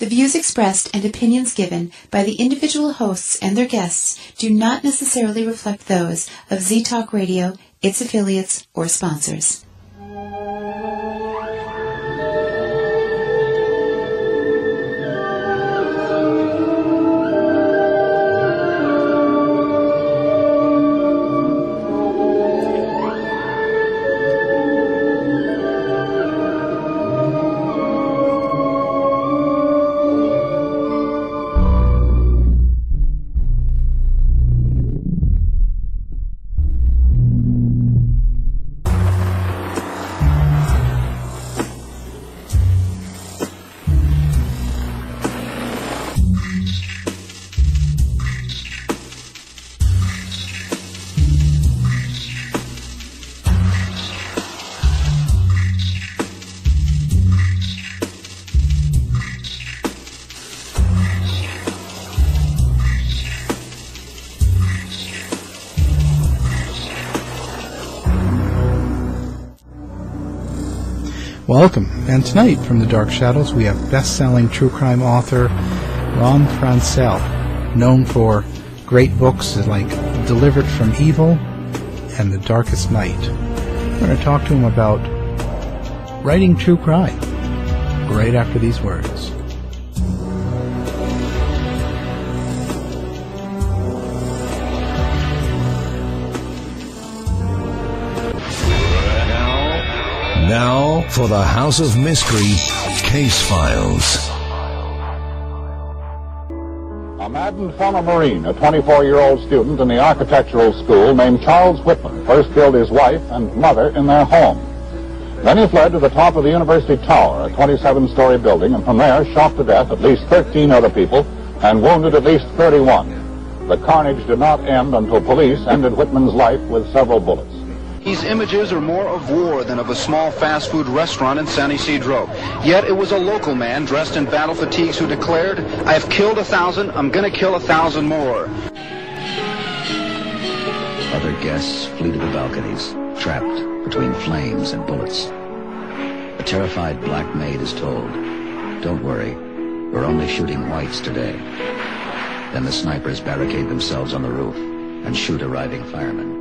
The views expressed and opinions given by the individual hosts and their guests do not necessarily reflect those of Z Talk Radio, its affiliates, or sponsors. And tonight from the Dark Shadows, we have best-selling true crime author Ron Franscell, known for great books like Delivered from Evil and The Darkest Night. We're going to talk to him about writing true crime right after these words. For the House of Mystery Case Files. A maddened former Marine, a 24-year-old student in the architectural school named Charles Whitman, first killed his wife and mother in their home. Then he fled to the top of the University Tower, a 27-story building, and from there shot to death at least 13 other people and wounded at least 31. The carnage did not end until police ended Whitman's life with several bullets. These images are more of war than of a small fast food restaurant in San Ysidro. Yet it was a local man dressed in battle fatigues who declared, I have killed a thousand, I'm gonna kill a thousand more. Other guests flee to the balconies, trapped between flames and bullets. A terrified black maid is told, don't worry, we're only shooting whites today. Then the snipers barricade themselves on the roof and shoot arriving firemen.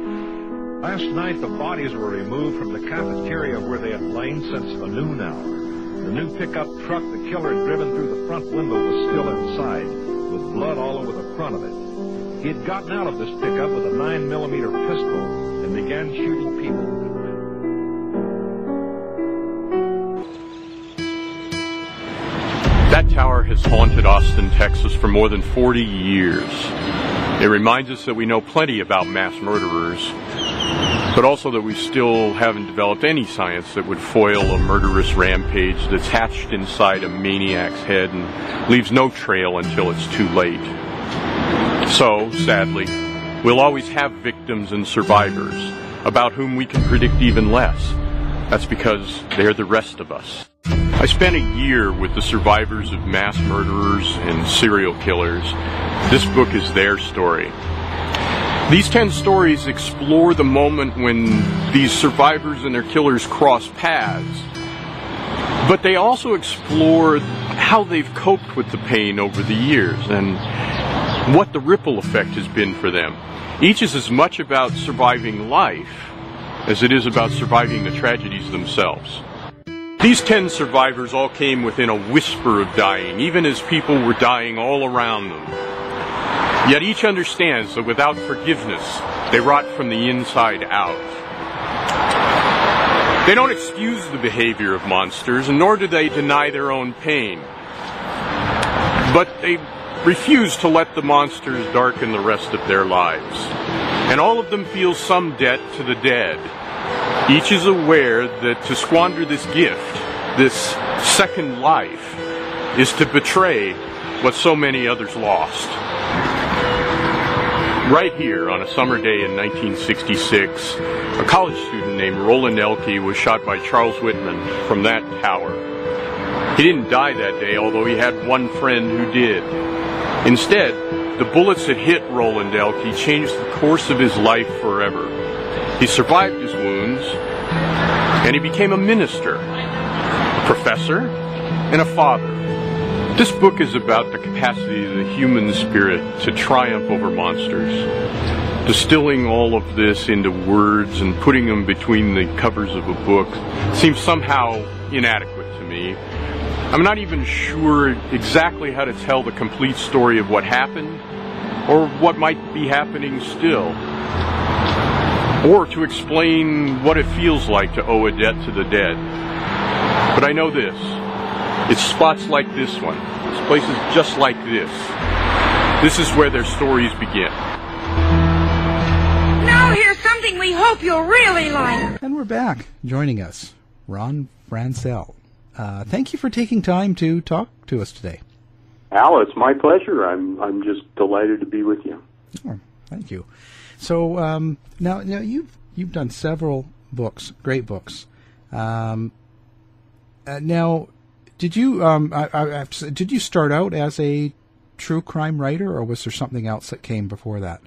Last night, the bodies were removed from the cafeteria where they had lain since the noon hour. The new pickup truck the killer had driven through the front window was still inside, with blood all over the front of it. He had gotten out of this pickup with a 9mm pistol and began shooting people. That tower has haunted Austin, Texas for more than 40 years. It reminds us that we know plenty about mass murderers, but also that we still haven't developed any science that would foil a murderous rampage that's hatched inside a maniac's head and leaves no trail until it's too late. So, sadly, we'll always have victims and survivors about whom we can predict even less. That's because they're the rest of us. I spent a year with the survivors of mass murderers and serial killers. This book is their story. These 10 stories explore the moment when these survivors and their killers cross paths. But they also explore how they've coped with the pain over the years and what the ripple effect has been for them. Each is as much about surviving life as it is about surviving the tragedies themselves. These ten survivors all came within a whisper of dying, even as people were dying all around them. Yet each understands that without forgiveness, they rot from the inside out. They don't excuse the behavior of monsters, nor do they deny their own pain. But they refuse to let the monsters darken the rest of their lives. And all of them feel some debt to the dead. Each is aware that to squander this gift, this second life, is to betray what so many others lost. Right here on a summer day in 1966, a college student named Roland Ehlke was shot by Charles Whitman from that tower. He didn't die that day, although he had one friend who did. Instead, the bullets that hit Roland Ehlke changed the course of his life forever. He survived his wounds, and he became a minister, a professor, and a father. This book is about the capacity of the human spirit to triumph over monsters. Distilling all of this into words and putting them between the covers of a book seems somehow inadequate to me. I'm not even sure exactly how to tell the complete story of what happened or what might be happening still. Or to explain what it feels like to owe a debt to the dead. But I know this. It's spots like this one. It's places just like this. This is where their stories begin. Now here's something we hope you'll really like. And we're back. Joining us, Ron Franscell. Uh, thank you for taking time to talk to us today. Al, it's my pleasure. I'm I'm just delighted to be with you. Oh, thank you. So um, now, now you've you've done several books, great books. Um, uh, now, did you um, I, I, did you start out as a true crime writer, or was there something else that came before that?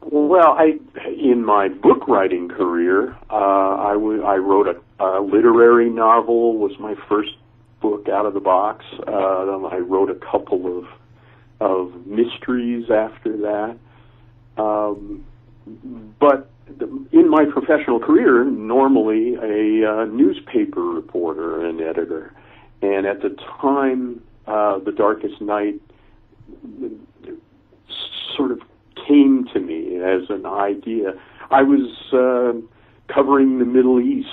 Well, I in my book writing career, uh, I, w- I wrote a, a literary novel. Was my first book out of the box. Uh, I wrote a couple of of mysteries after that. Um, but in my professional career, normally a uh, newspaper reporter and editor. And at the time, uh, The Darkest Night sort of came to me as an idea. I was uh, covering the Middle East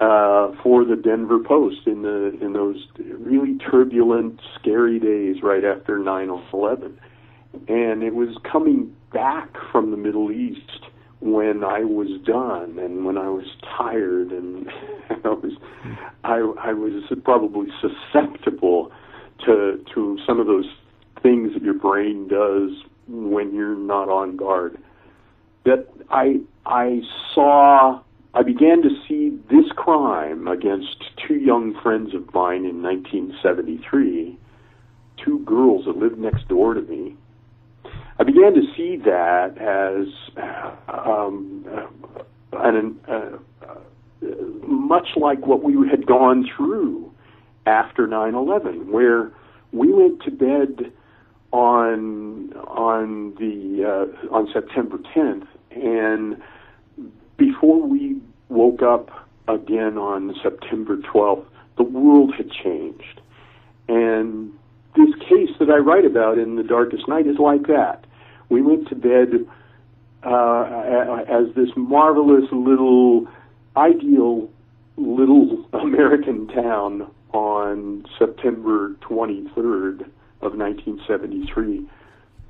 uh, for the Denver Post in the in those really turbulent, scary days right after 9/11, and it was coming back from the Middle East when I was done and when I was tired and I was I, I was probably susceptible to to some of those things that your brain does when you're not on guard. That I I saw I began to see this crime against two young friends of mine in 1973, two girls that lived next door to me. I began to see that as um, an, uh, much like what we had gone through after 9/11, where we went to bed on on the uh, on September 10th, and before we woke up again on September 12th, the world had changed, and this case that I write about in The Darkest Night is like that. We went to bed uh, as this marvelous little ideal little American town on September 23rd of 1973.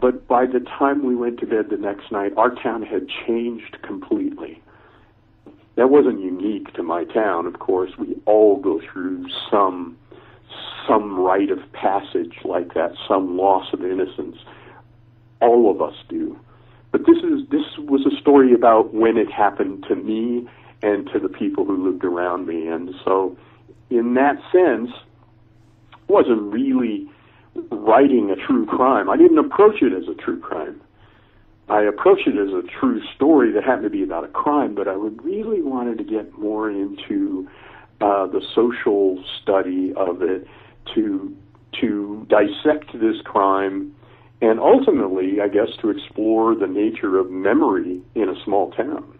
But by the time we went to bed the next night, our town had changed completely. That wasn't unique to my town, of course. We all go through some some rite of passage like that, some loss of innocence. All of us do. But this is this was a story about when it happened to me and to the people who lived around me. And so in that sense, wasn't really writing a true crime. I didn't approach it as a true crime. I approached it as a true story that happened to be about a crime, but I really wanted to get more into uh, the social study of it to to dissect this crime and ultimately, I guess, to explore the nature of memory in a small town.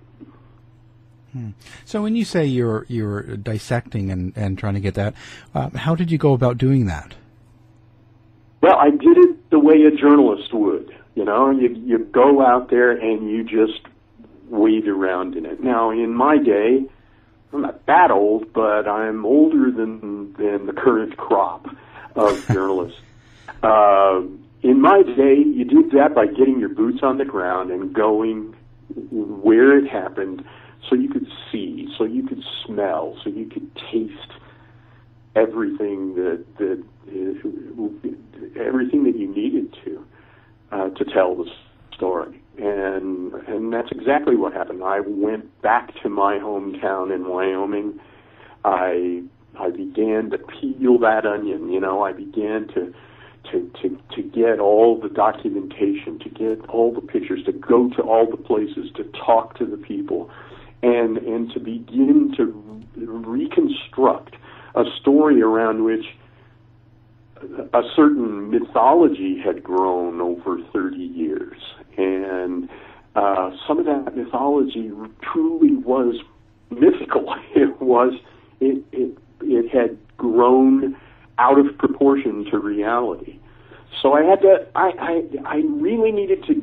Hmm. So, when you say you're you're dissecting and, and trying to get that, uh, how did you go about doing that? Well, I did it the way a journalist would. You know, you you go out there and you just wade around in it. Now, in my day, I'm not that old, but I'm older than than the current crop of journalists. uh, in my day, you did that by getting your boots on the ground and going where it happened, so you could see, so you could smell, so you could taste everything that that uh, everything that you needed to uh, to tell the story and and that's exactly what happened. I went back to my hometown in Wyoming. I I began to peel that onion. You know, I began to to to to get all the documentation, to get all the pictures, to go to all the places, to talk to the people, and and to begin to reconstruct a story around which a certain mythology had grown over 30 years, and uh, some of that mythology truly was mythical. It was it it it had grown out of proportion to reality. So I had to I I, I really needed to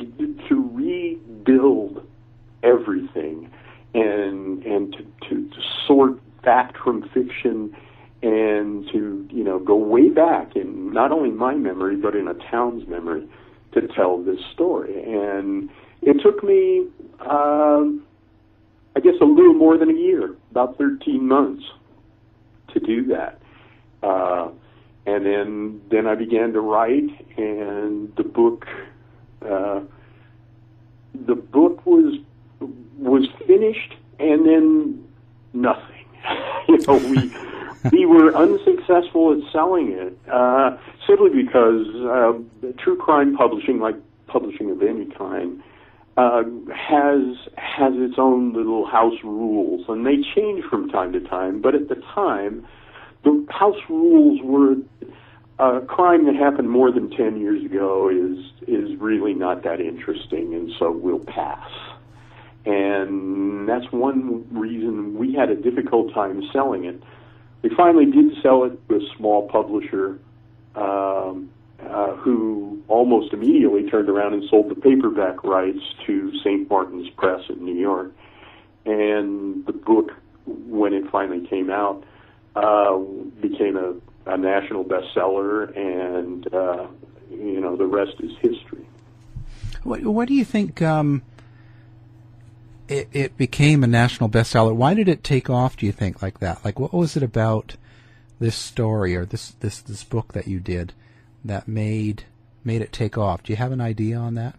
to rebuild everything and and to, to, to sort fact from fiction and to you know go way back in not only my memory but in a town's memory to tell this story and it took me um, I guess a little more than a year about 13 months to do that uh, and then then I began to write and the book uh, the book was was finished and then nothing you know we we were unsuccessful at selling it uh, simply because uh, true crime publishing, like publishing of any kind, uh, has has its own little house rules, and they change from time to time. But at the time, the house rules were a crime that happened more than ten years ago is is really not that interesting, and so we'll pass. And that's one reason we had a difficult time selling it we finally did sell it to a small publisher um, uh, who almost immediately turned around and sold the paperback rights to St. Martin's Press in New York. And the book, when it finally came out, uh, became a, a national bestseller, and uh, you know the rest is history. What, what do you think? Um, it, it became a national bestseller. Why did it take off? Do you think like that? Like, what was it about this story or this this this book that you did that made made it take off? Do you have an idea on that?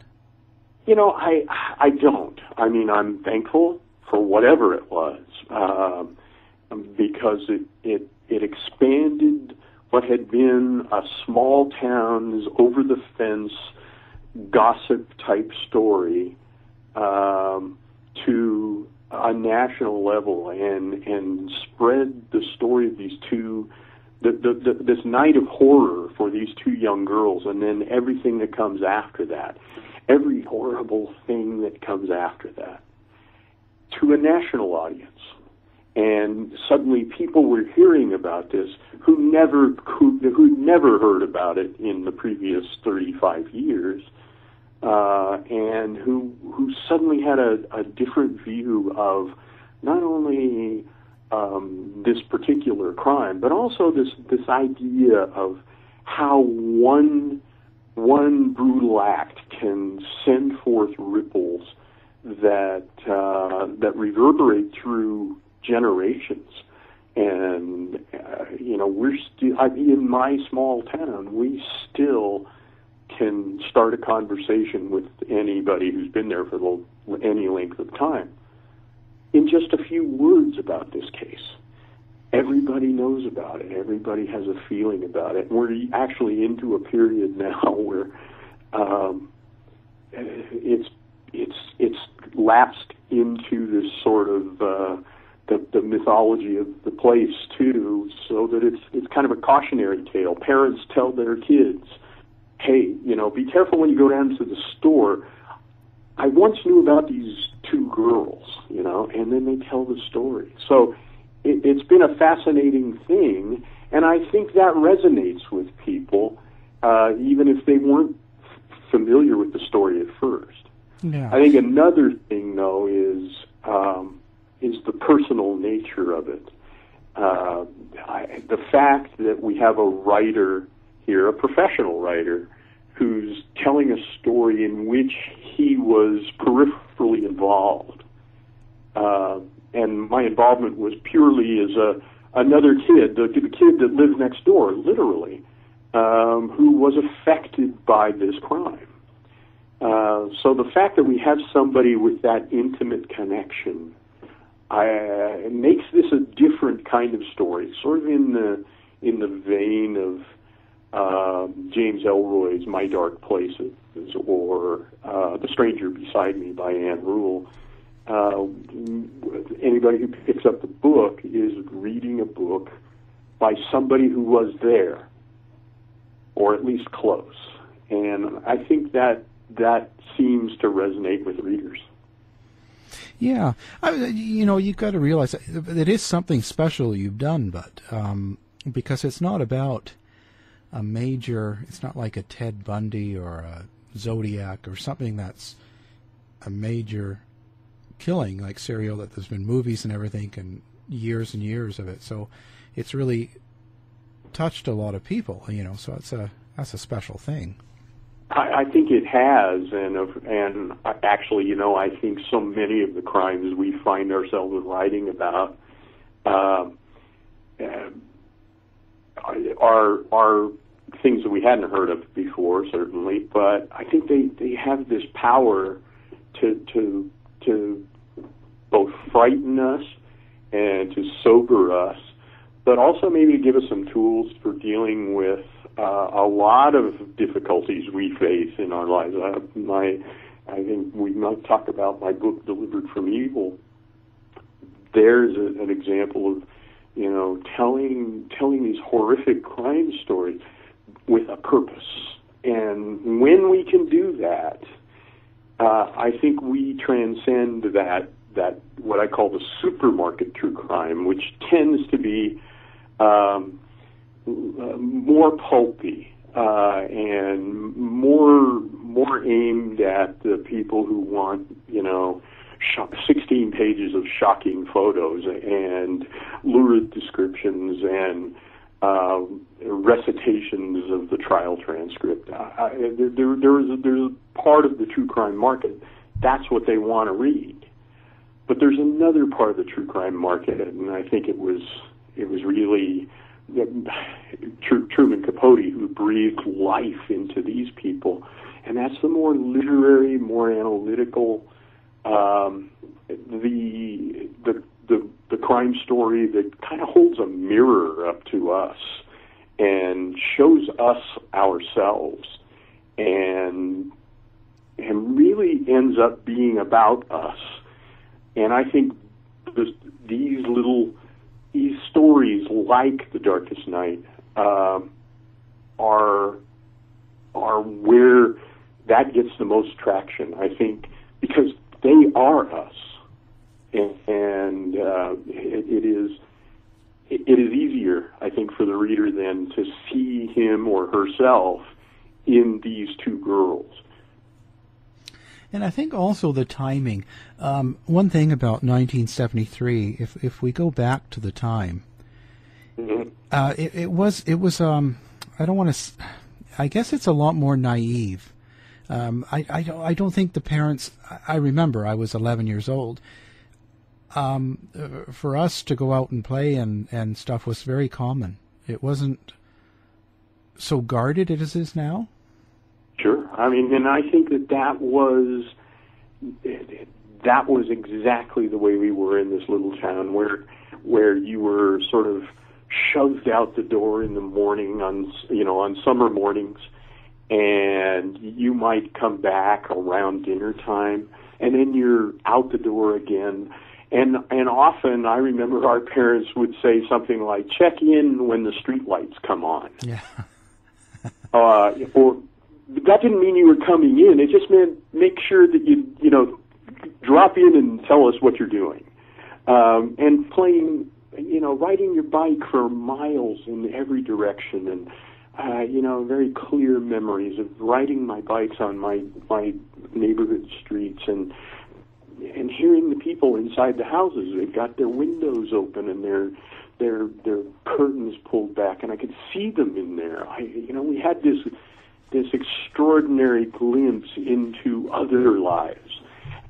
You know, I I don't. I mean, I'm thankful for whatever it was um, because it it it expanded what had been a small town's over the fence gossip type story um, to a national level and and spread the story of these two the, the, the, this night of horror for these two young girls and then everything that comes after that. Every horrible thing that comes after that. To a national audience and suddenly people were hearing about this who never who never heard about it in the previous 35 years uh, and who who suddenly had a, a different view of not only um, this particular crime, but also this this idea of how one one brutal act can send forth ripples that uh, that reverberate through generations. And uh, you know, we're still in my small town. We still can start a conversation with anybody who's been there for the, any length of time in just a few words about this case. Everybody knows about it. Everybody has a feeling about it. We're actually into a period now where um, it's it's it's lapsed into this sort of uh, the, the mythology of the place too, so that it's it's kind of a cautionary tale. Parents tell their kids, hey, you know, be careful when you go down to the store. I once knew about these two girls, you know, and then they tell the story. So it, it's been a fascinating thing, and I think that resonates with people, uh, even if they weren't familiar with the story at first. Yeah. I think another thing, though, is um, is the personal nature of it. Uh, I, the fact that we have a writer here, a professional writer, who's telling a story in which he was peripherally involved. Uh, and my involvement was purely as a another kid, the, the kid that lived next door, literally, um, who was affected by this crime. Uh, so the fact that we have somebody with that intimate connection I, it makes this a different kind of story, sort of in the in the vein of uh, James Ellroy's My Dark Places or uh, The Stranger Beside Me by Ann Rule. Uh, anybody who picks up the book is reading a book by somebody who was there. or at least close. And I think that that seems to resonate with readers. Yeah, I, you know, you've got to realize it is something special you've done, but um, because it's not about a major, it's not like a Ted Bundy or a Zodiac or something that's a major killing like serial that there's been movies and everything and years and years of it. So it's really touched a lot of people, you know. So it's a that's a special thing. I, I think it has, and and actually, you know, I think so many of the crimes we find ourselves writing about uh, are are things that we hadn't heard of before, certainly. But I think they they have this power to to to both frighten us and to sober us, but also maybe give us some tools for dealing with uh, a lot of difficulties we face in our lives. Uh, my, I think we might talk about my book, Delivered from Evil. There's a, an example of, you know, telling telling these horrific crime stories with a purpose. And when we can do that, uh, I think we transcend that that what I call the supermarket true crime, which tends to be um, more pulpy uh, and more more aimed at the people who want you know 16 pages of shocking photos and lurid descriptions and uh, recitations of the trial transcript. Uh, there, there, there is a, there's a part of the true crime market. That's what they want to read. But there's another part of the true crime market, and I think it was it was really Truman Capote who breathed life into these people, and that's the more literary, more analytical, um, the the the the crime story that kind of holds a mirror up to us and shows us ourselves and and really ends up being about us. And I think this, these little these stories, like The Darkest Night, uh, are are where that gets the most traction. I think because they are us, and, and uh, it, it is it is easier, I think, for the reader then to see him or herself in these two girls. And I think also the timing. Um, one thing about 1973, if if we go back to the time, mm-hmm. uh, it, it, was it was um, I don't want to. I guess it's a lot more naive. Um, I, I don't I don't think the parents. I remember I was 11 years old. Um, uh, for us to go out and play and, and stuff was very common. It wasn't so guarded as it is now. Sure. I mean, and I think that that was that was exactly the way we were in this little town, where where you were sort of shoved out the door in the morning on you know on summer mornings, and you might come back around dinner time, and then you're out the door again. And and often I remember our parents would say something like, "Check in when the street lights come on." Yeah. uh, or that didn't mean you were coming in. It just meant make sure that you you know drop in and tell us what you're doing. Um, and playing, you know, riding your bike for miles in every direction, and uh, you know, very clear memories of riding my bikes on my my neighborhood streets and and hearing the people inside the houses. They've got their windows open and their their their curtains pulled back, and I could see them in there. I, you know, we had this this extraordinary glimpse into other lives,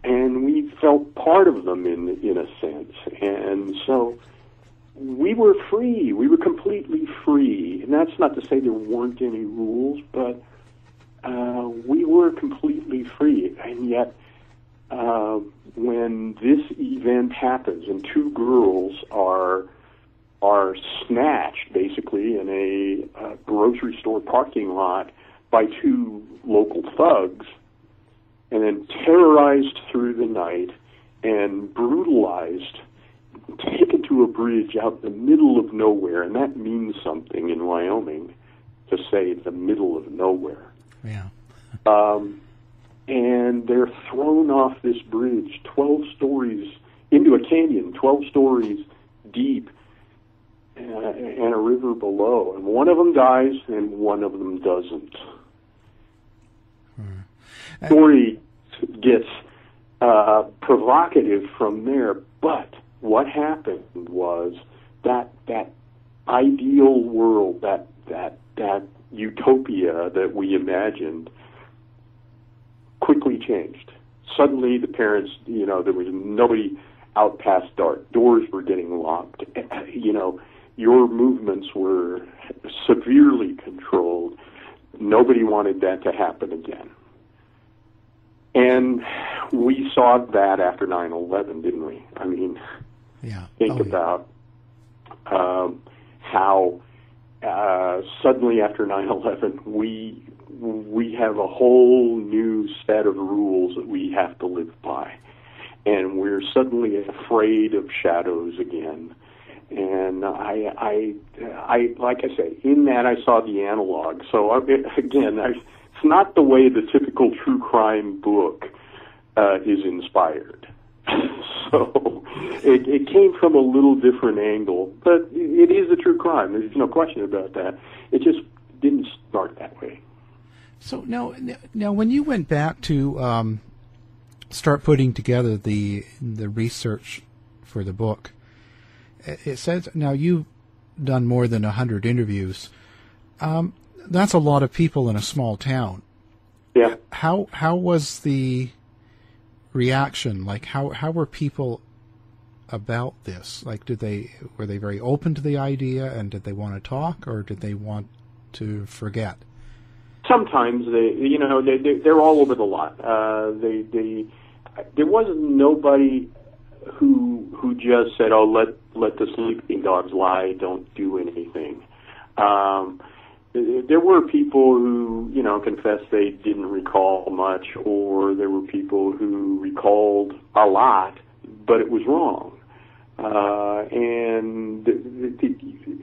and we felt part of them in in a sense. And so we were free. We were completely free, and that's not to say there weren't any rules, but uh, we were completely free. And yet, uh, when this event happens and two girls are are snatched basically in a uh, grocery store parking lot by two local thugs and then terrorized through the night and brutalized, taken to a bridge out in the middle of nowhere, and that means something in Wyoming. to say the middle of nowhere. Yeah. Um, and they're thrown off this bridge, 12 stories into a canyon, 12 stories deep, uh, and a river below. And one of them dies, and one of them doesn't. Story gets uh, provocative from there, but what happened was that that ideal world, that that that utopia that we imagined, quickly changed. Suddenly, the parents, you know, there was nobody out past dark. Doors were getting locked. You know, your movements were severely controlled. Nobody wanted that to happen again. And we saw that after 9/11, didn't we? I mean, yeah. think oh, about um, how uh, suddenly after 9/11 we we have a whole new set of rules that we have to live by, and we're suddenly afraid of shadows again. And I, I, I, like I say, in that I saw the analog. So I, again, I, it's not the way the typical true crime book uh, is inspired. so it, it came from a little different angle, but it is a true crime. There's no question about that. It just didn't start that way. So now, now when you went back to um, start putting together the the research for the book, it says now you've done more than hundred interviews. Um, that's a lot of people in a small town. Yeah. How how was the reaction? Like how how were people about this? Like did they were they very open to the idea and did they want to talk or did they want to forget? Sometimes they you know they, they they're all over the lot. Uh, they they there wasn't nobody who who just said, "Oh, let let the sleeping dogs lie. Don't do anything." Um, there were people who, you know, confessed they didn't recall much, or there were people who recalled a lot, but it was wrong. Uh, and the, the,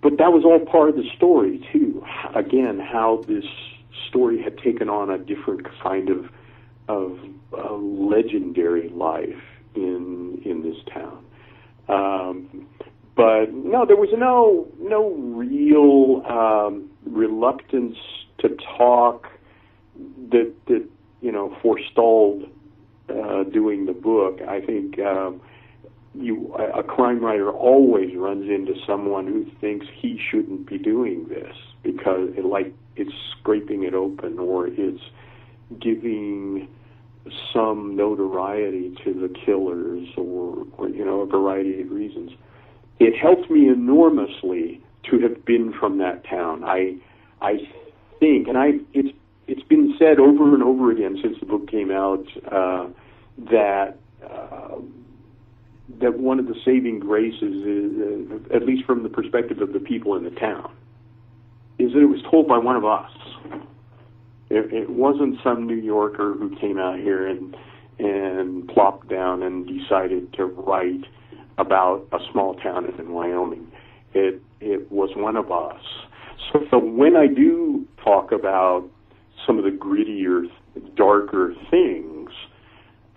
but that was all part of the story too. Again, how this story had taken on a different kind of of legendary life in in this town. Um, but no, there was no no real um, reluctance to talk that that you know forestalled uh, doing the book. I think um, you a crime writer always runs into someone who thinks he shouldn't be doing this because it, like it's scraping it open or it's giving some notoriety to the killers or, or you know a variety of reasons it helped me enormously to have been from that town. I I think, and I it's it's been said over and over again since the book came out uh, that uh, that one of the saving graces, is, uh, at least from the perspective of the people in the town, is that it was told by one of us. It, it wasn't some New Yorker who came out here and and plopped down and decided to write about a small town in Wyoming. It it was one of us. So, so when I do talk about some of the grittier, darker things,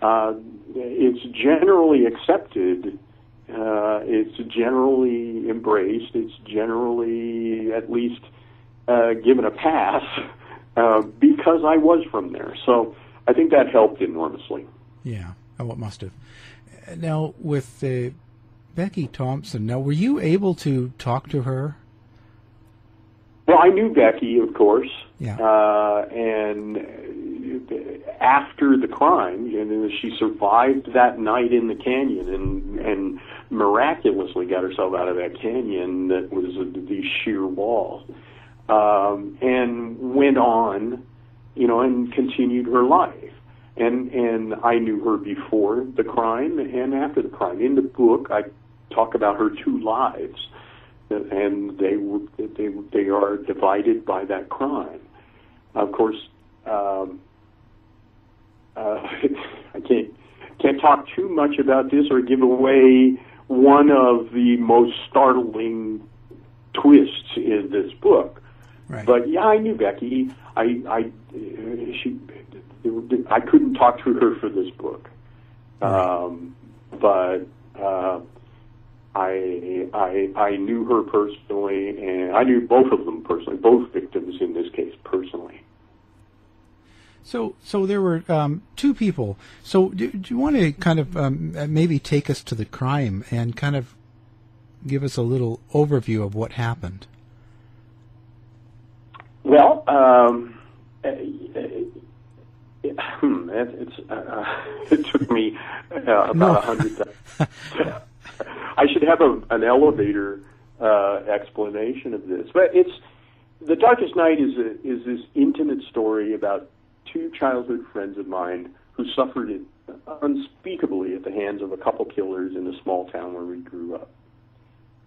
uh, it's generally accepted. Uh, it's generally embraced. It's generally at least uh, given a pass uh, because I was from there. So I think that helped enormously. Yeah. Oh, it must have. Now, with the Becky Thomson. Now, were you able to talk to her? Well, I knew Becky, of course. Yeah. Uh, and after the crime, you know, she survived that night in the canyon and and miraculously got herself out of that canyon that was a, these sheer wall, um, and went on, you know, and continued her life. And and I knew her before the crime and after the crime. In the book, I talk about her two lives, and they they they are divided by that crime. Of course, um, uh, I can't can't talk too much about this or give away one of the most startling twists in this book. Right. But yeah, I knew Becky. I I she I couldn't talk to her for this book, um, but uh, I I I knew her personally, and I knew both of them personally, both victims in this case personally. So, so there were um, two people. So, do, do, you want to kind of um, maybe take us to the crime and kind of give us a little overview of what happened? Well, um, it, it, uh, it took me uh, about a no. hundred. I should have a, an elevator uh, explanation of this, but it's the Darkest Night is a, is this intimate story about two childhood friends of mine who suffered unspeakably at the hands of a couple killers in a small town where we grew up,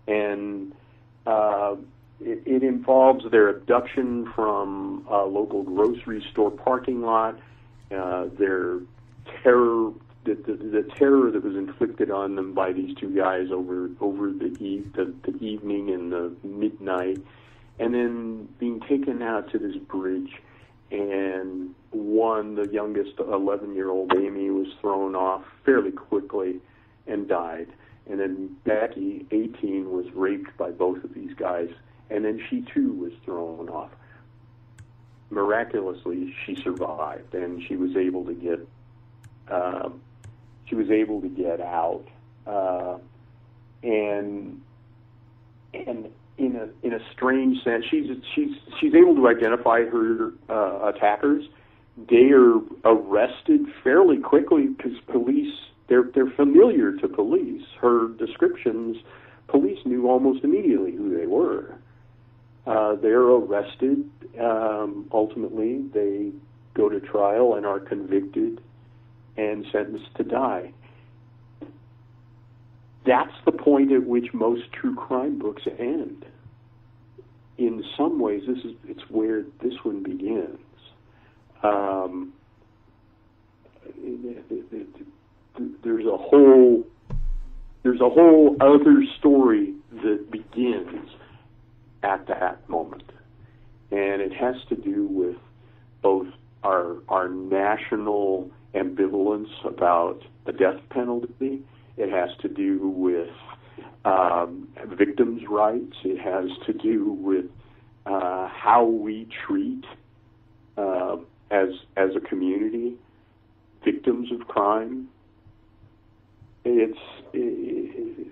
and uh, it, it involves their abduction from a local grocery store parking lot, uh, their terror, the, the, the terror that was inflicted on them by these two guys over over the, e- the, the evening and the midnight, and then being taken out to this bridge. And one, the youngest 11 year old Amy, was thrown off fairly quickly and died. And then Becky, 18, was raped by both of these guys and then she too was thrown off. Miraculously, she survived, and she was able to get uh, she was able to get out, uh, and and in a in a strange sense, she's she's she's able to identify her uh, attackers. They are arrested fairly quickly because police they're they're familiar to police. Her descriptions, police knew almost immediately who they were. Uh, they're arrested. Um, ultimately, they go to trial and are convicted and sentenced to die. That's the point at which most true crime books end. In some ways, this is it's where this one begins. Um, there's a whole there's a whole other story that begins at that moment. And it has to do with both our, our national ambivalence about the death penalty. It has to do with um, victims' rights. It has to do with uh, how we treat uh, as as a community victims of crime. It's it,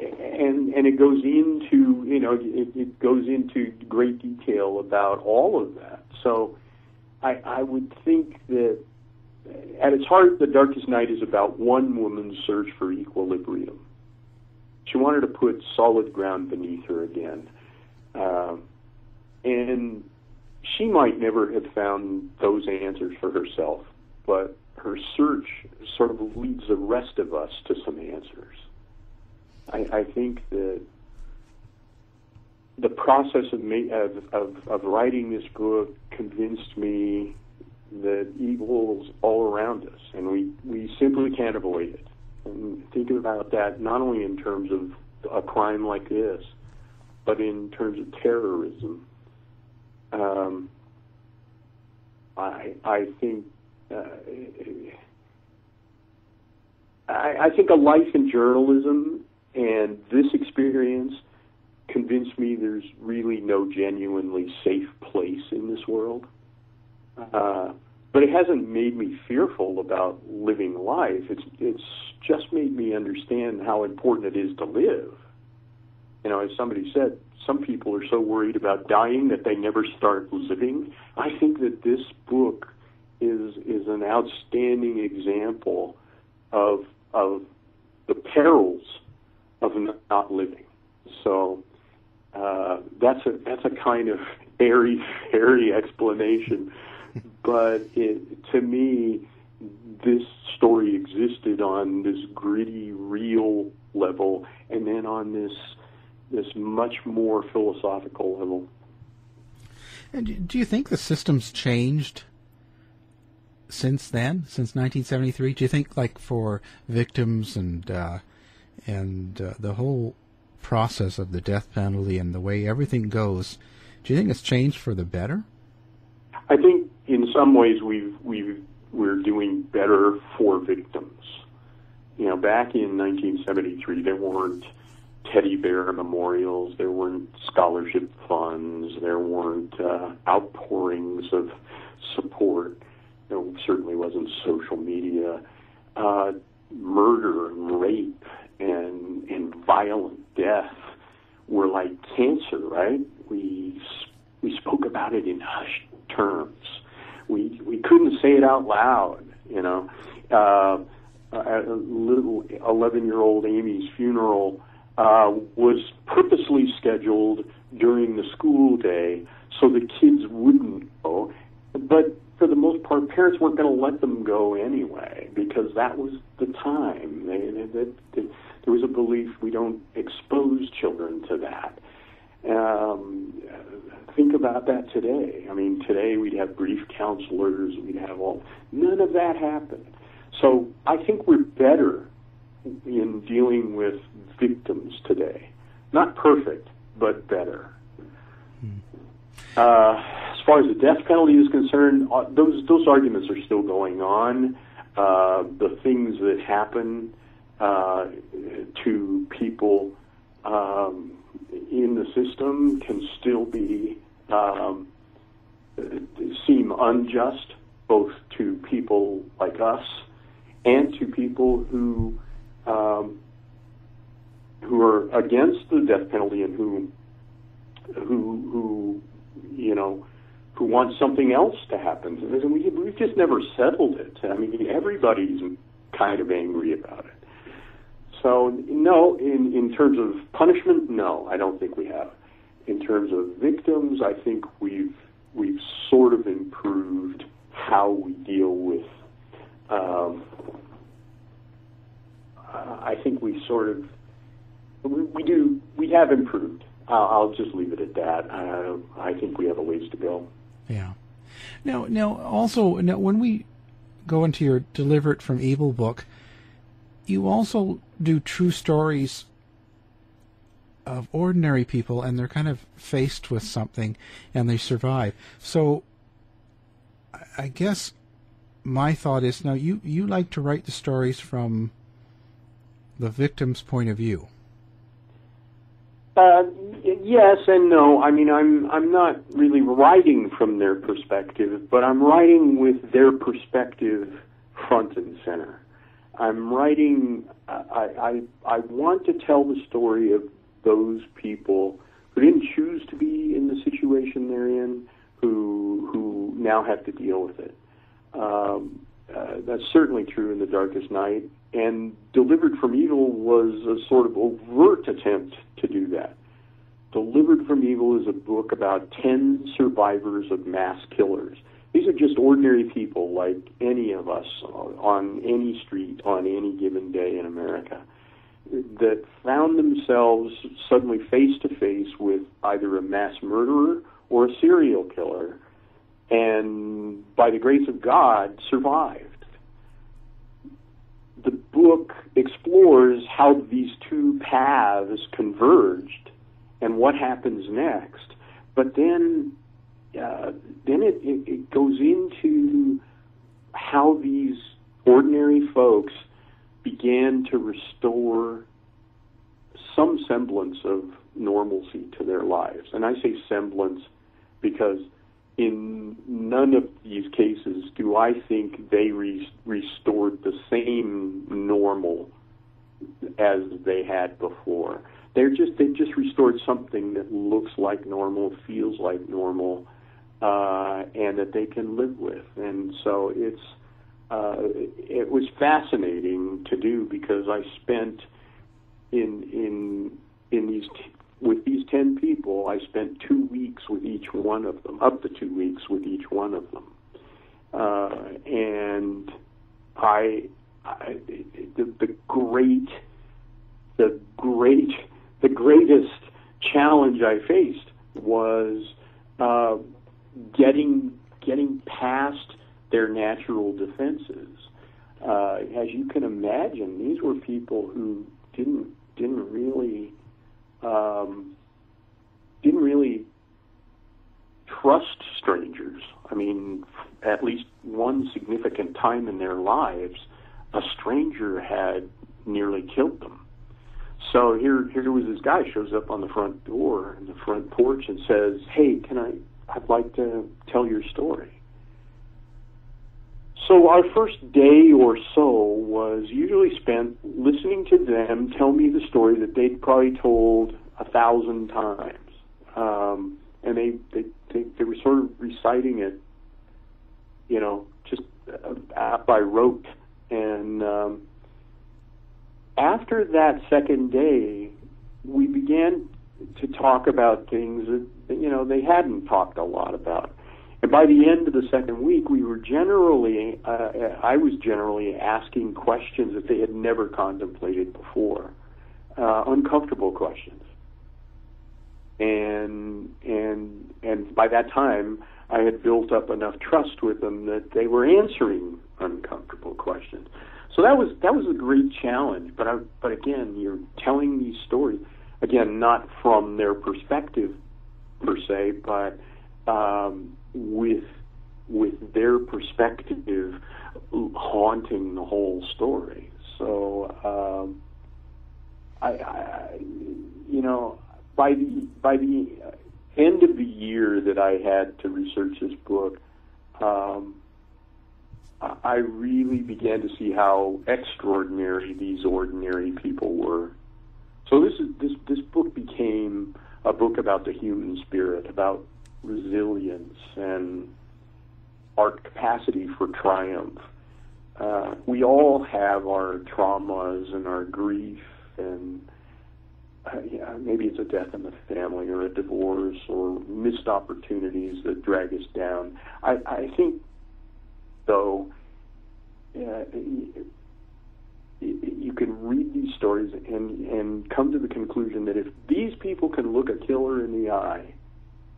and and it goes into you know it, it goes into great detail about all of that. So I I would think that at its heart, The Darkest Night is about one woman's search for equilibrium. She wanted to put solid ground beneath her again, uh, and she might never have found those answers for herself, but her search sort of leads the rest of us to some answers. I, I think that the process of, me, of, of, of writing this book convinced me that evil is all around us, and we, we simply can't avoid it. And think about that not only in terms of a crime like this, but in terms of terrorism. Um, I, I think uh, I, I think a life in journalism and this experience convinced me there's really no genuinely safe place in this world. Uh, but it hasn't made me fearful about living life. It's it's just made me understand how important it is to live. You know, as somebody said, some people are so worried about dying that they never start living. I think that this book is is an outstanding example of of the perils of not living. So uh, that's a that's a kind of airy fairy explanation, but it, to me, this story existed on this gritty, real level, and then on this this much more philosophical level. And do you think the system's changed since then, since 1973? Do you think, like for victims and uh, and uh, the whole process of the death penalty and the way everything goes, Do you think it's changed for the better? I think in some ways we've we've we're doing better for victims. You know, back in 1973, there weren't teddy bear memorials, there weren't scholarship funds, there weren't uh, outpourings of support. There certainly wasn't social media. Uh, murder and rape and and violent death were like cancer, right? We we spoke about it in hushed terms. We we couldn't say it out loud, you know. Uh, a little 11 year old Amy's funeral uh, was purposely scheduled during the school day so the kids wouldn't go. But for the most part, parents weren't going to let them go anyway because that was the time. They, they, they, they, there was a belief we don't expose children to that. Um, think about that today. I mean, today we'd have grief counselors, we'd have all. None of that happened. So I think we're better in dealing with victims today. Not perfect, but better. Hmm. Uh, as far as the death penalty is concerned, uh, those those arguments are still going on. Uh, the things that happen uh, to people um, in the system can still be um, seem unjust, both to people like us and to people who um, who are against the death penalty and who who who you know who want something else to happen. And we, we've just never settled it. I mean, everybody's kind of angry about it. So no, in in terms of punishment, no, I don't think we have. In terms of victims, I think we've we've sort of improved how we deal with. Um, I think we sort of we, we do we have improved. I'll, I'll just leave it at that. Uh, I think we have a ways to go. Yeah. Now, now, also, now when we go into your "Delivered from Evil" book, you also do true stories of ordinary people, and they're kind of faced with something, and they survive. So, I guess my thought is now you you like to write the stories from the victim's point of view. Uh, yes and no. I mean, I'm I'm not really writing from their perspective, but I'm writing with their perspective front and center. I'm writing. I I, I want to tell the story of those people who didn't choose to be in the situation they're in, who who now have to deal with it. Um, uh, that's certainly true in The Darkest Night, and Delivered from Evil was a sort of overt attempt to do that. Delivered from Evil is a book about 10 survivors of mass killers. These are just ordinary people like any of us on any street on any given day in America that found themselves suddenly face to face with either a mass murderer or a serial killer and by the grace of God survived. The book explores how these two paths converged and what happens next. But then, uh, then it, it, it goes into how these ordinary folks began to restore some semblance of normalcy to their lives. And I say semblance because in none of these cases do I think they re- restored the same normal as they had before. They're just they just restored something that looks like normal, feels like normal, uh, and that they can live with. And so it's uh, it was fascinating to do because I spent in in in these t- with these 10 people, I spent two weeks with each one of them, up to two weeks with each one of them. Uh, and I, I the, the great, the great, the greatest challenge I faced was uh, getting getting past their natural defenses. Uh, as you can imagine, these were people who didn't didn't really um, didn't really trust strangers. I mean, at least one significant time in their lives, a stranger had nearly killed them. So here, here was this guy shows up on the front door in the front porch and says, "Hey, can I? I'd like to tell your story." So our first day or so was usually spent listening to them tell me the story that they'd probably told a thousand times, um, and they, they they they were sort of reciting it, you know, just uh, by rote. And um, after that second day, we began to talk about things that you know they hadn't talked a lot about and by the end of the second week, we were generally, uh, I was generally asking questions that they had never contemplated before, uh, uncomfortable questions. And and and by that time, I had built up enough trust with them that they were answering uncomfortable questions. So that was that was a great challenge. But I, but again, you're telling these stories again not from their perspective per se, but um, with with their perspective haunting the whole story. So um, I, I, you know, by the by the end of the year that I had to research this book, um, I really began to see how extraordinary these ordinary people were. So this is this this book became a book about the human spirit, about resilience and our capacity for triumph. Uh, we all have our traumas and our grief and uh, yeah, maybe it's a death in the family or a divorce or missed opportunities that drag us down. I, I think, though, uh, you can read these stories and and come to the conclusion that if these people can look a killer in the eye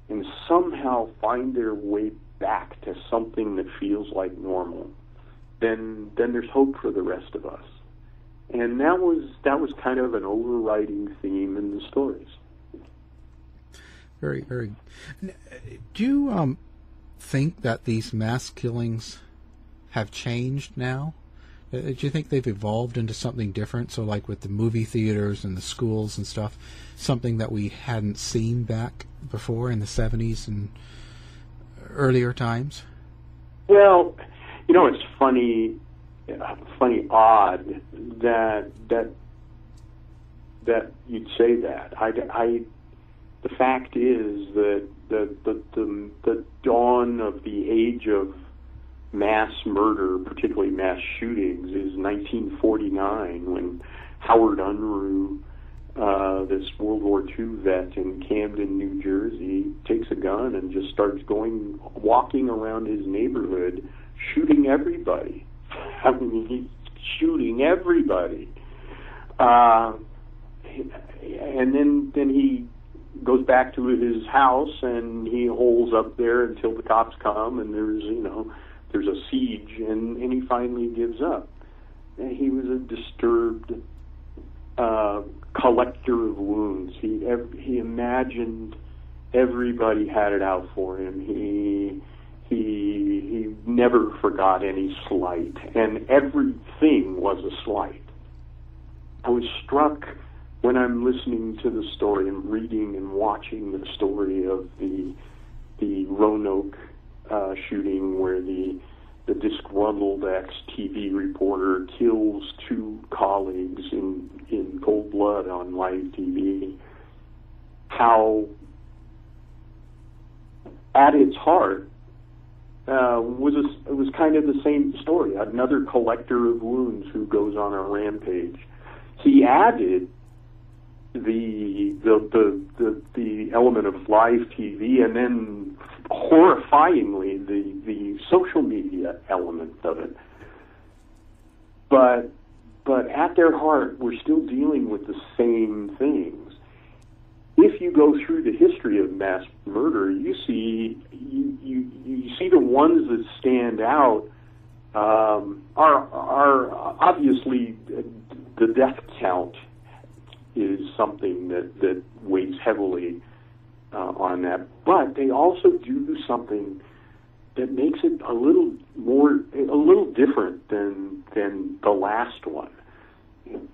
and somehow find their way back to something that feels like normal, then then there's hope for the rest of us. And that was that was kind of an overriding theme in the stories. Very, very. Do you um, think that these mass killings have changed now? Uh, do you think they've evolved into something different? So, like with the movie theaters and the schools and stuff, something that we hadn't seen back before in the 70s and earlier times? Well, you know, it's funny, funny, odd that that that you'd say that. I, I the fact is that the the the, the dawn of the age of mass murder, particularly mass shootings, is 1949 when Howard Unruh, uh, this World War II vet in Camden, New Jersey, takes a gun and just starts going, walking around his neighborhood, shooting everybody. I mean, he's shooting everybody. Uh, and then then he goes back to his house and he holes up there until the cops come and there's you know there's a siege, and, and he finally gives up. And he was a disturbed uh, collector of wounds. He he imagined everybody had it out for him. He he he never forgot any slight, and everything was a slight. I was struck when I'm listening to the story and reading and watching the story of the the Roanoke uh, shooting where the the disgruntled ex-TV reporter kills two colleagues in in cold blood on live TV. How, at its heart, uh, was a, it was kind of the same story. Another collector of wounds who goes on a rampage. He added the the the the, the element of live TV, and then horrifyingly the the social media element of it. But but at their heart, we're still dealing with the same things. If you go through the history of mass murder, you see you you, you see the ones that stand out um, are are obviously the death count is something that, that weighs heavily uh, on that. But they also do something that makes it a little more, a little different than than the last one.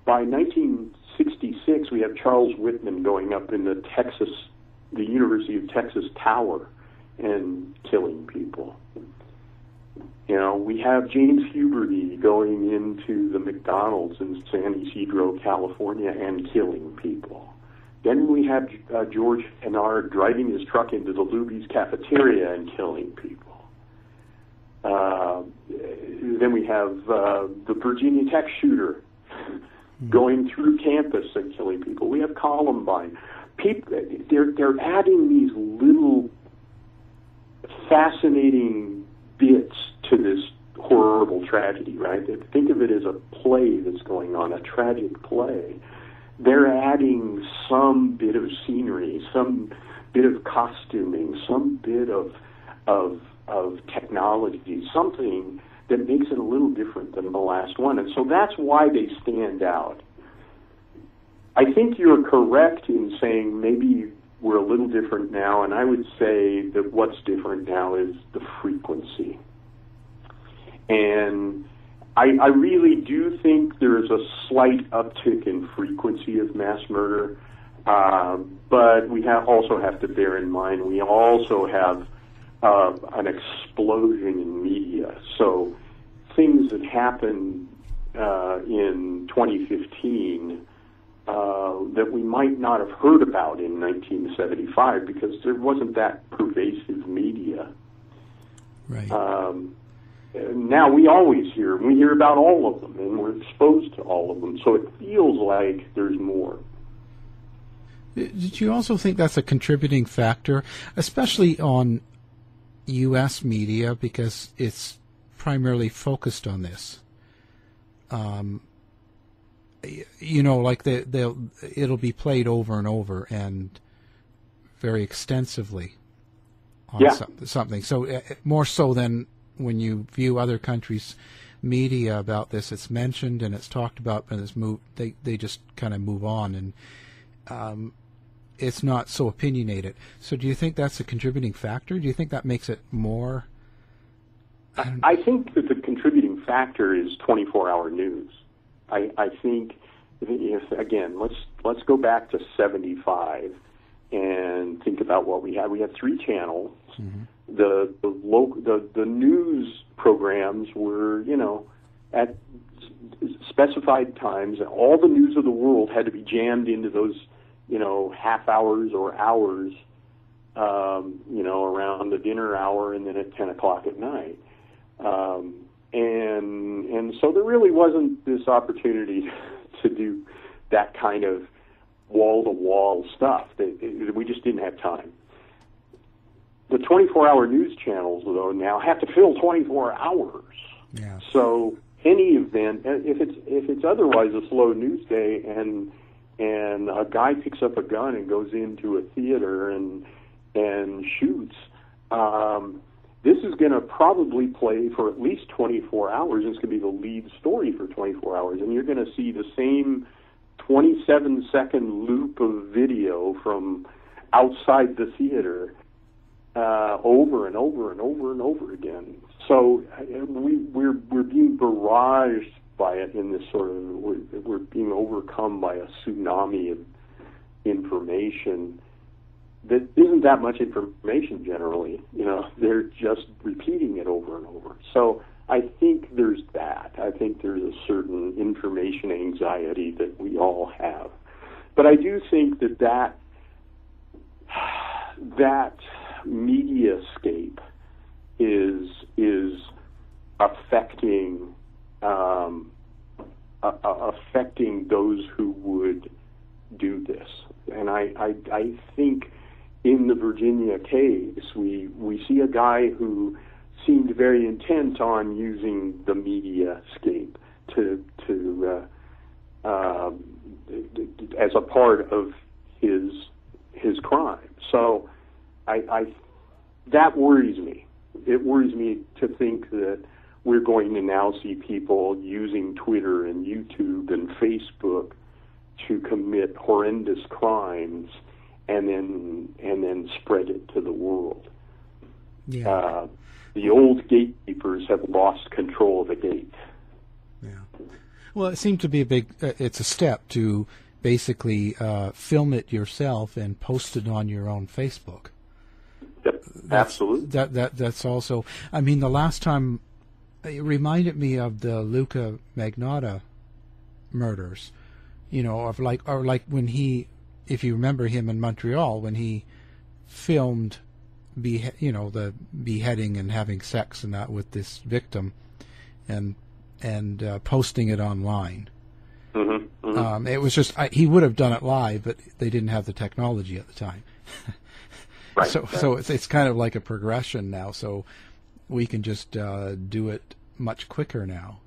By 1966, we have Charles Whitman going up in the Texas, the University of Texas Tower, and killing people. You know, we have James Huberty going into the McDonald's in San Ysidro, California, and killing people. Then we have uh, George Hennard driving his truck into the Luby's cafeteria and killing people. Uh, then we have uh, the Virginia Tech shooter going through campus and killing people. We have Columbine. People, they're they're adding these little fascinating bits to this horrible tragedy, right? Think of it as a play that's going on, a tragic play. They're adding some bit of scenery, some bit of costuming, some bit of of of technology, something that makes it a little different than the last one. And so that's why they stand out. I think you're correct in saying maybe we're a little different now, and I would say that what's different now is the frequency. And I, I really do think there is a slight uptick in frequency of mass murder, uh, but we have also have to bear in mind we also have uh, an explosion in media. So things that happened uh, in 2015 uh, that we might not have heard about in 1975 because there wasn't that pervasive media. Right. Um, now we always hear, we hear about all of them, and we're exposed to all of them. So it feels like there's more. Did you also think that's a contributing factor, especially on U.S. media, because it's primarily focused on this? Um, you know, like they, they'll, it'll be played over and over and very extensively on Yeah. some, something. So uh, more so than when you view other countries' media about this, it's mentioned and it's talked about, but it's moved. They they just kind of move on, and um, it's not so opinionated. So, do you think that's a contributing factor? Do you think that makes it more? I think that the contributing factor is 24-hour news. I, I think if again, let's let's go back to 75 and think about what we had. We had three channels. The the, lo- the the news programs were, you know, at specified times. And all the news of the world had to be jammed into those, you know, half hours or hours. Um, you know, around the dinner hour and then at 10 o'clock at night. Um, and and so there really wasn't this opportunity to do that kind of wall to wall stuff. That we just didn't have time. The 24 hour news channels though now have to fill 24 hours. Yeah. So any event, if it's if it's otherwise a slow news day, and and a guy picks up a gun and goes into a theater and and shoots, um, this is going to probably play for at least 24 hours. It's going to be the lead story for 24 hours, and you're going to see the same 27 second loop of video from outside the theater uh, over and over and over and over again. So uh, we, we're we're being barraged by it in this sort of we're, we're being overcome by a tsunami of information that isn't that much information generally. You know, they're just repeating it over and over. So I think there's that. I think there's a certain information anxiety that we all have. But I do think that that that mediascape is is affecting um, affecting those who would do this, and I, I I think in the Virginia case we we see a guy who seemed very intent on using the mediascape to to uh, um, as a part of his his crime. So I, I that worries me. It worries me to think that we're going to now see people using Twitter and YouTube and Facebook to commit horrendous crimes and then and then spread it to the world. Yeah. Uh, the old gatekeepers have lost control of the gate. Yeah. Well, it seemed to be a big. Uh, it's a step to basically uh, film it yourself and post it on your own Facebook. Yep, That's- absolutely. That that that's also. I mean, the last time it reminded me of the Luka Magnotta murders. You know, of like or like when he, if you remember him in Montreal when he filmed, be you know the beheading and having sex and that with this victim, and and uh, posting it online. Mhm, mhm. Um, it was just I, he would have done it live, but they didn't have the technology at the time. Right, so so it's it's kind of like a progression now. So we can just uh, do it much quicker now.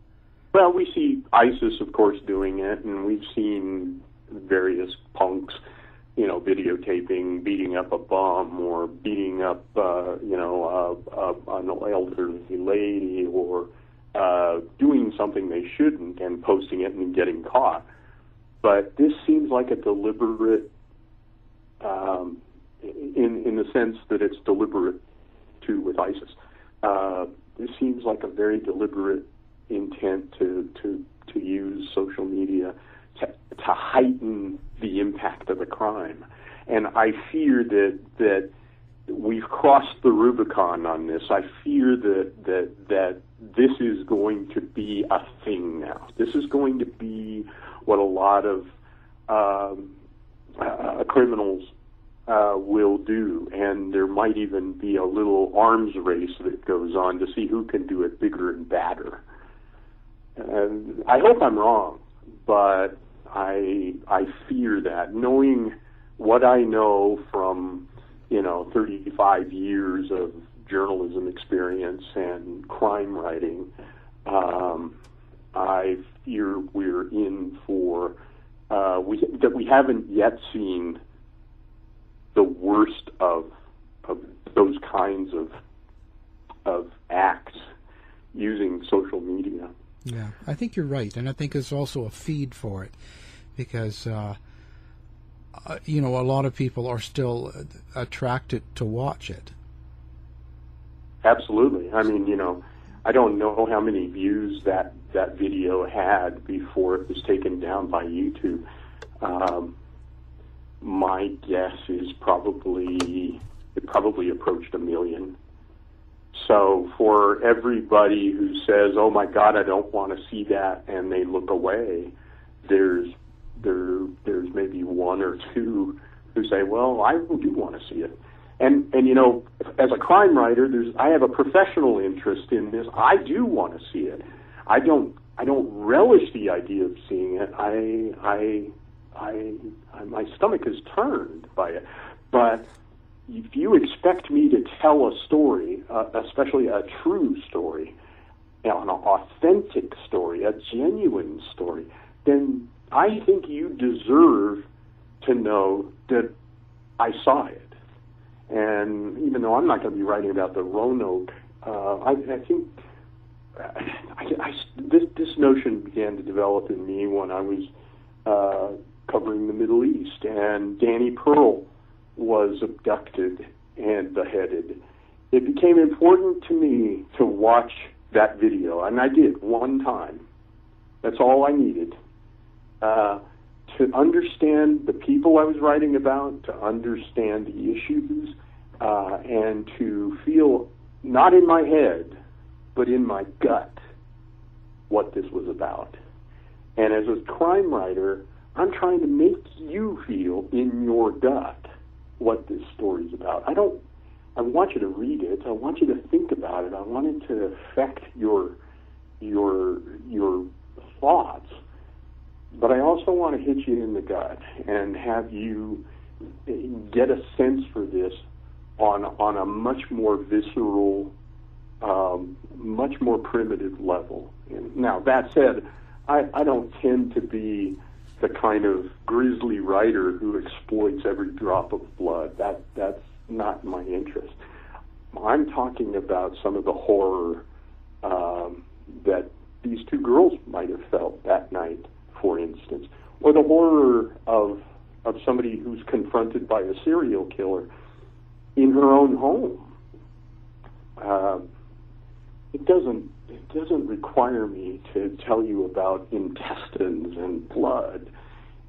Well, we see ISIS, of course, doing it, and we've seen various punks, you know, videotaping beating up a bum or beating up, uh, you know, uh, uh, an elderly lady or uh, doing something they shouldn't and posting it and getting caught. But this seems like a deliberate, um, in in the sense that it's deliberate too with ISIS. Uh, this seems like a very deliberate intent to to to use social media to to heighten the impact of the crime, and I fear that that we've crossed the Rubicon on this. I fear that that that this is going to be a thing now. This is going to be what a lot of um, uh, criminals uh, will do, and there might even be a little arms race that goes on to see who can do it bigger and badder. And I hope I'm wrong, but I I fear that knowing what I know from you know 35 years of journalism experience and crime writing, um, I fear we're in for uh, we that we haven't yet seen the worst of of those kinds of of acts using social media. Yeah, I think you're right, and I think it's also a feed for it because uh, uh, you know a lot of people are still attracted to watch it. Absolutely. I mean, you know, I don't know how many views that that video had before it was taken down by YouTube. Um, my guess is probably it probably approached a million. So for everybody who says, "Oh my God, I don't want to see that," and they look away, there's there there's maybe one or two who say, "Well, I do want to see it." And and you know, as a crime writer, there's I have a professional interest in this. I do want to see it. I don't I don't relish the idea of seeing it. I I I, I my stomach is turned by it. But if you expect me to tell a story, uh, especially a true story, you know, an authentic story, a genuine story, then I think you deserve to know that I saw it. And even though I'm not going to be writing about the Roanoke, uh, I, I think I, I, this this notion began to develop in me when I was uh, covering the Middle East, and Danny Pearl was abducted and beheaded. It became important to me to watch that video, and I did one time. That's all I needed. Uh, to understand the people I was writing about, to understand the issues, uh, and to feel not in my head, but in my gut what this was about. And as a crime writer, I'm trying to make you feel in your gut what this story's about. I don't. I want you to read it. I want you to think about it. I want it to affect your your your thoughts but I also want to hit you in the gut and have you get a sense for this on on a much more visceral, um, much more primitive level. And now that said, I, I don't tend to be the kind of grisly writer who exploits every drop of blood. That that's not my interest. I'm talking about some of the horror um, that these two girls might have felt that night for instance, or the horror of of somebody who's confronted by a serial killer in her own home. Uh, it doesn't it doesn't require me to tell you about intestines and blood.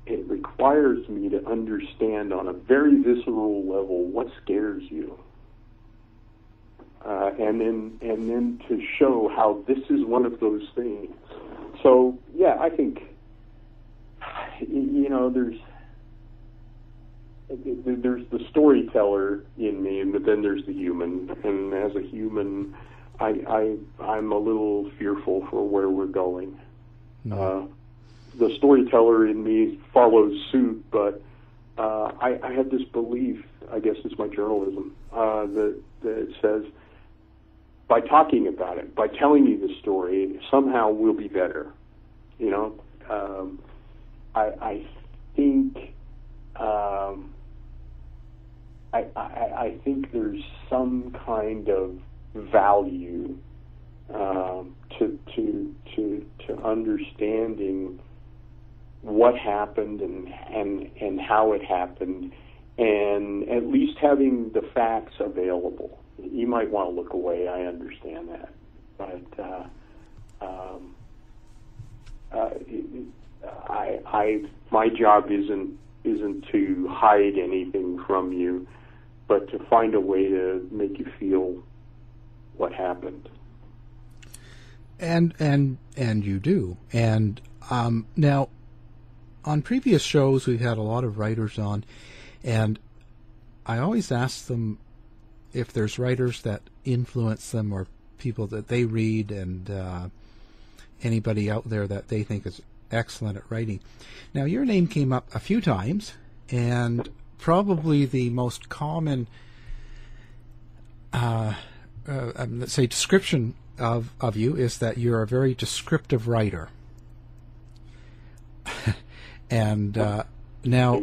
It requires me to understand on a very visceral level what scares you. Uh, and then and then to show how this is one of those things. So yeah, I think you know there's there's the storyteller in me, but then there's the human, and as a human, I, I I'm a little fearful for where we're going. Uh, the storyteller in me follows suit, but uh, I, I have this belief. I guess it's my journalism uh, that that says by talking about it, by telling you the story, somehow we'll be better. You know, um, I, I think um, I, I, I think there's some kind of value um, to to to to understanding what happened and and and how it happened, and at least having the facts available. You might want to look away. I understand that, but uh, um, uh, I, I my job isn't isn't to hide anything from you, but to find a way to make you feel what happened. And and and you do. And um, now, on previous shows, we've had a lot of writers on, and I always ask them if there's writers that influence them or people that they read and uh, anybody out there that they think is excellent at writing. Now, your name came up a few times, and probably the most common, uh, uh, um, let's say, description of, of you is that you're a very descriptive writer. and uh, now,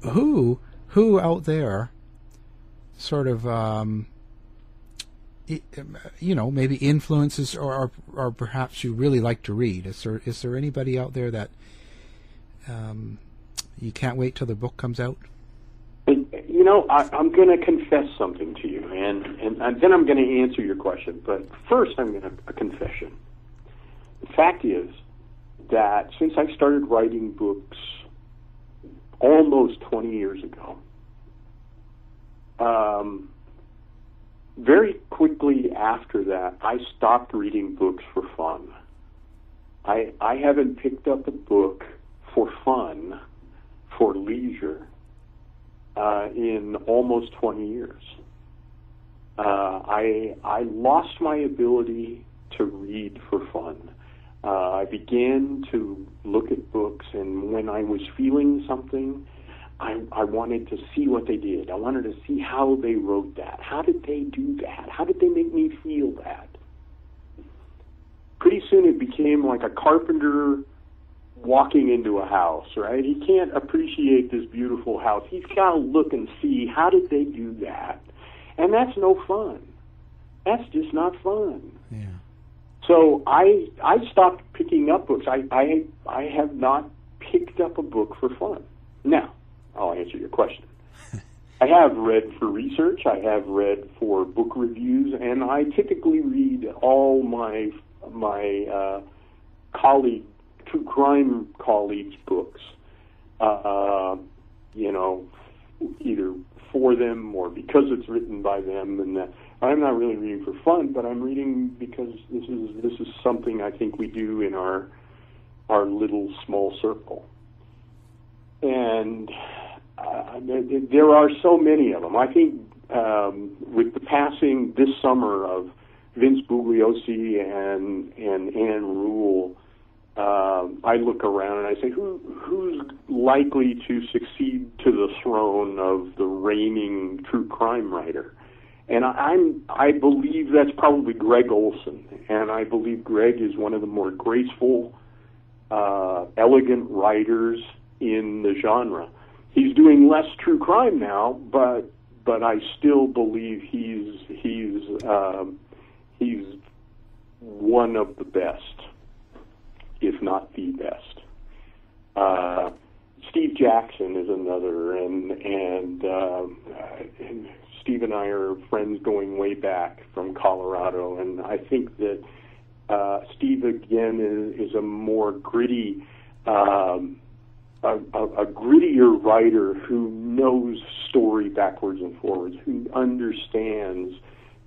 who who out there sort of um, you know maybe influences or, or, or perhaps you really like to read is there is there anybody out there that um, you can't wait till the book comes out you know I, i'm going to confess something to you and, and, and then i'm going to answer your question but first i'm going to a confession the fact is that since i started writing books almost 20 years ago um, very quickly after that, I stopped reading books for fun. I I haven't picked up a book for fun, for leisure, uh, in almost 20 years. Uh, I I lost my ability to read for fun. Uh, I began to look at books, and when I was feeling something, I, I wanted to see what they did. I wanted to see how they wrote that. How did they do that? How did they make me feel that? Pretty soon it became like a carpenter walking into a house, right? He can't appreciate this beautiful house. He's got to look and see how did they do that? And that's no fun. That's just not fun. Yeah. So I I stopped picking up books. I I I have not picked up a book for fun. Now, I'll answer your question. I have read for research, I have read for book reviews, and I typically read all my my uh, colleague, true crime colleagues' books. Uh, you know, either for them or because it's written by them, and that I'm not really reading for fun, but I'm reading because this is this is something I think we do in our our little small circle. And uh, there are so many of them. I think um, with the passing this summer of Vince Bugliosi and and Ann Rule, uh, I look around and I say, who who's likely to succeed to the throne of the reigning true crime writer? And I, I'm I believe that's probably Gregg Olsen, and I believe Gregg is one of the more graceful, uh, elegant writers in the genre. He's doing less true crime now, but but I still believe he's he's um, he's one of the best, if not the best. Uh, Steve Jackson is another, and and, uh, and Steve and I are friends going way back from Colorado, and I think that uh, Steve again is, is a more gritty, um, a, a, a grittier writer who knows story backwards and forwards, who understands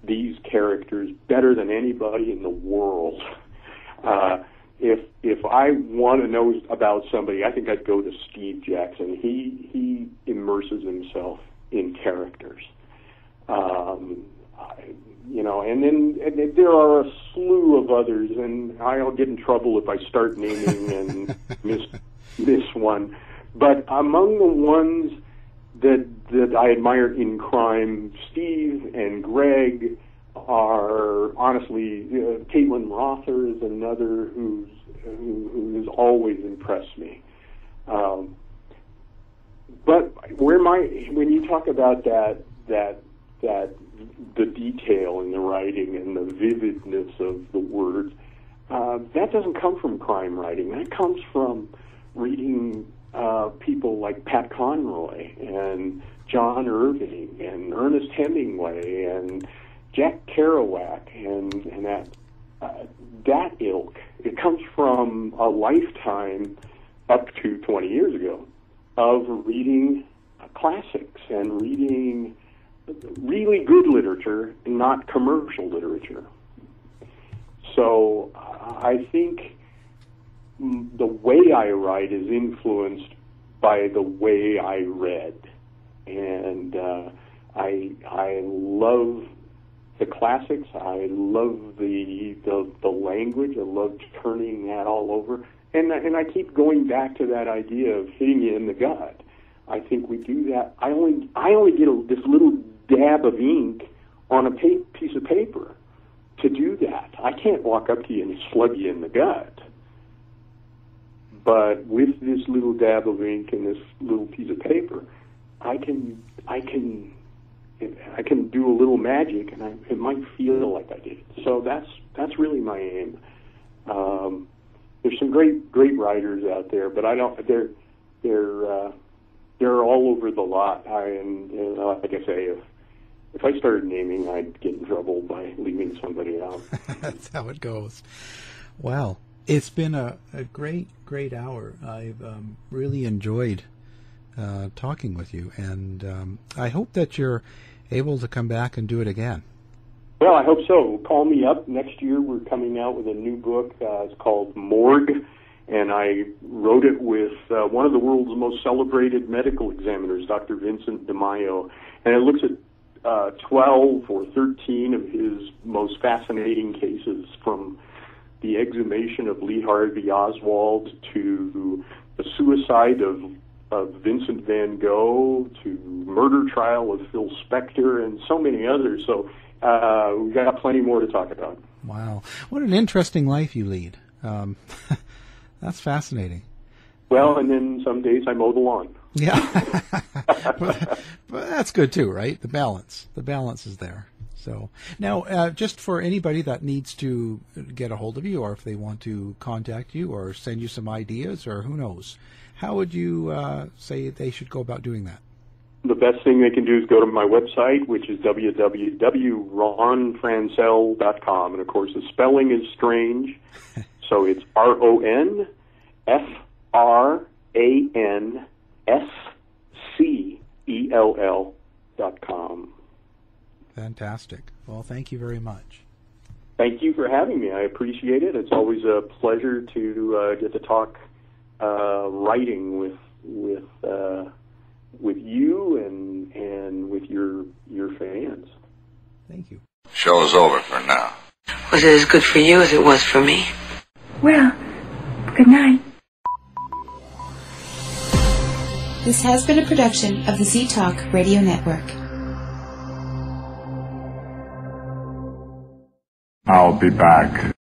these characters better than anybody in the world. Uh, if if I want to know about somebody, I think I'd go to Steve Jackson. He he immerses himself in characters. Um, I, you know, and then and there are a slew of others, and I'll get in trouble if I start naming and miss miss one. But among the ones that that I admire in crime, Steve and Gregg are honestly uh, Caitlin Rother is another who's who, who has always impressed me. Um, but where my when you talk about that that that the detail in the writing and the vividness of the words, uh, that doesn't come from crime writing. That comes from reading uh, people like Pat Conroy and John Irving and Ernest Hemingway and Jack Kerouac and and that uh, that ilk. It comes from a lifetime up to 20 years ago of reading classics and reading really good literature, not commercial literature. So I think the way I write is influenced by the way I read, and uh, I I love the classics. I love the, the the language. I love turning that all over, and and I keep going back to that idea of hitting you in the gut. I think we do that. I only I only get a, this little dab of ink on a pa- piece of paper to do that. I can't walk up to you and slug you in the gut. But with this little dab of ink and this little piece of paper, I can I can I can do a little magic, and I, it might feel like I did. So that's that's really my aim. Um, there's some great great writers out there, but I don't. They're they're uh, they're all over the lot. I and, and like I say, if if I started naming, I'd get in trouble by leaving somebody out. that's how it goes. Well, it's been a, a great great hour. I've um, really enjoyed uh, talking with you, and um, I hope that you're able to come back and do it again. Well, I hope so. Call me up next year. We're coming out with a new book. Uh, it's called Morgue, and I wrote it with uh, one of the world's most celebrated medical examiners, Dr. Vincent DiMaio, and it looks at uh, 12 or 13 of his most fascinating cases from the exhumation of Lee Harvey Oswald to the suicide of of Vincent van Gogh to murder trial of Phil Spector and so many others. So uh, we've got plenty more to talk about. Wow, what an interesting life you lead. Um, that's fascinating. Well, and then some days I mow the lawn. Yeah, but, but, that's good too, right? The balance, the balance is there. So now, uh, just for anybody that needs to get a hold of you, or if they want to contact you, or send you some ideas, or who knows, how would you uh, say they should go about doing that? The best thing they can do is go to my website, which is www.ronfranscell.com. And of course, the spelling is strange. so it's R O N F R A N S C E L L dot com. Fantastic. Well, thank you very much. Thank you for having me. I appreciate it. It's always a pleasure to uh, get to talk uh, writing with with uh, with you and and with your your fans. Thank you. Show is over for now. Was it as good for you as it was for me? Well, good night. This has been a production of the Z Talk Radio Network. I'll be back.